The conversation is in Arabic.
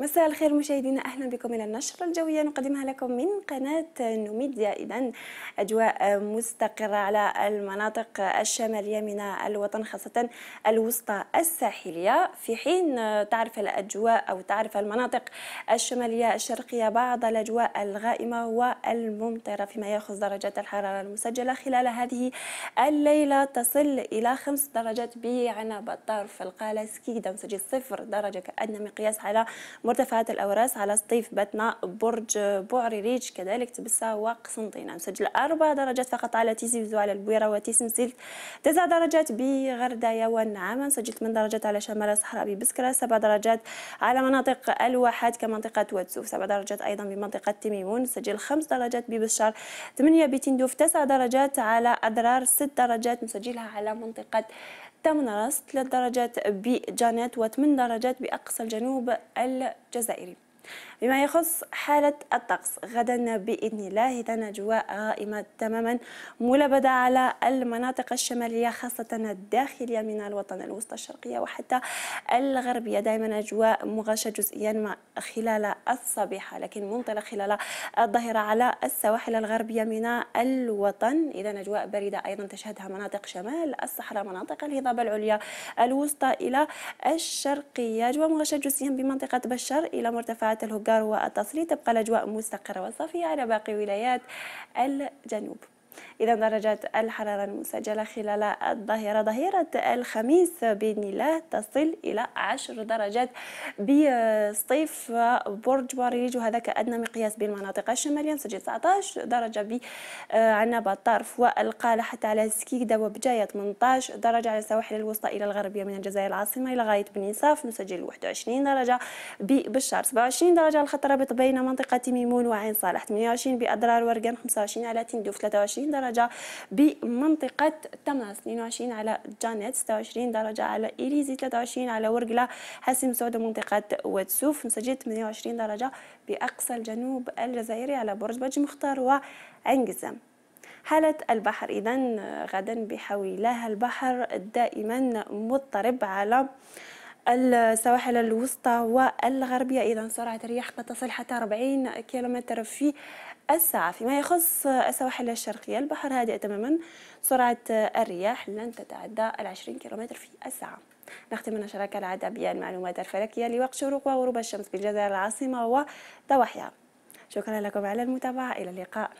مساء الخير مشاهدينا أهلا بكم إلى النشرة الجوية. نقدمها لكم من قناة نوميديا. اذا أجواء مستقرة على المناطق الشمالية من الوطن خاصة الوسطى الساحلية. في حين تعرف الأجواء أو تعرف المناطق الشمالية الشرقية بعض الأجواء الغائمة والممطرة فيما يأخذ درجات الحرارة المسجلة خلال هذه الليلة تصل إلى خمس درجات بعنب الطرف القاله سكيدا مسجل صفر درجة كادنى مقياس على مرتفعات الأوراس على سطيف باتنة برج بوعريريج كذلك تبسة وقسنطينة مسجل أربع درجات فقط على تيزي وزو على البويرة وتيسي مسجل تسع درجات بغرداية والنعامة مسجل ثمان درجات على شمال الصحراء ببسكرة سبع درجات على مناطق الواحات كمنطقة واد سوف سبع درجات أيضا بمنطقة تميمون مسجل خمس درجات ببشار ثمانية بتندوف تسع درجات على أدرار ست درجات مسجلها على منطقة تمنرس ثلاث درجات بجانيت وثمان درجات بأقصى الجنوب الجزائري. بما يخص حالة الطقس غدا بإذن الله إذا أجواء غائمة تماما. ملبدة على المناطق الشمالية خاصة الداخلية من الوطن الوسطى الشرقية وحتى الغربية. دائما أجواء مغاشة جزئيا خلال الصبيحة لكن ممطرة خلال الظهيرة على السواحل الغربية من الوطن. إذا أجواء باردة أيضا تشهدها مناطق شمال الصحراء مناطق الهضبة العليا الوسطى إلى الشرقية. أجواء مغاشة جزئيا بمنطقة بشر إلى مرتفعات الهجار والتصريف تبقى الأجواء مستقرة. وصافية على باقي ولايات الجنوب. إذا درجات الحرارة المسجلة خلال الظهيرة ظهيرة الخميس بإذن الله تصل إلى 10 درجات بسطيف برج باريج وهذا كأدنى مقياس بالمناطق الشمالية. مسجل 19 درجة بعنابة الطرف والقالة حتى على سكيكدا وبجاية 18 درجة على السواحل الوسطى إلى الغربية من الجزائر العاصمة إلى غاية بني صاف. نسجل 21 درجة ببشار 27 درجة على الخط الرابط بين منطقة ميمون وعين صالح 28 بأضرار ورقان 25 على تندوف 23 درجة درجة بمنطقة تماس 22 على جانيت 26 درجة على إليزي 23 على ورقلة حسيم سعودة منطقة واتسوف مسجل 28 درجة بأقصى الجنوب الجزائري على برج بج مختار وعنقزم حالة البحر إذا غدا بحول الله البحر دائما مضطرب على السواحل الوسطى والغربية. إذا سرعة الرياح قد تصل حتى 40 كم في الساعة. فيما يخص السواحل الشرقية البحر هادئ تماما. سرعة الرياح لن تتعدى ال 20 كم في الساعة. نختم النشرة كالعادة بالمعلومات الفلكية. لوقت شروق وغروب الشمس بالجزائر العاصمة وضواحيها. شكرا لكم على المتابعة. إلى اللقاء.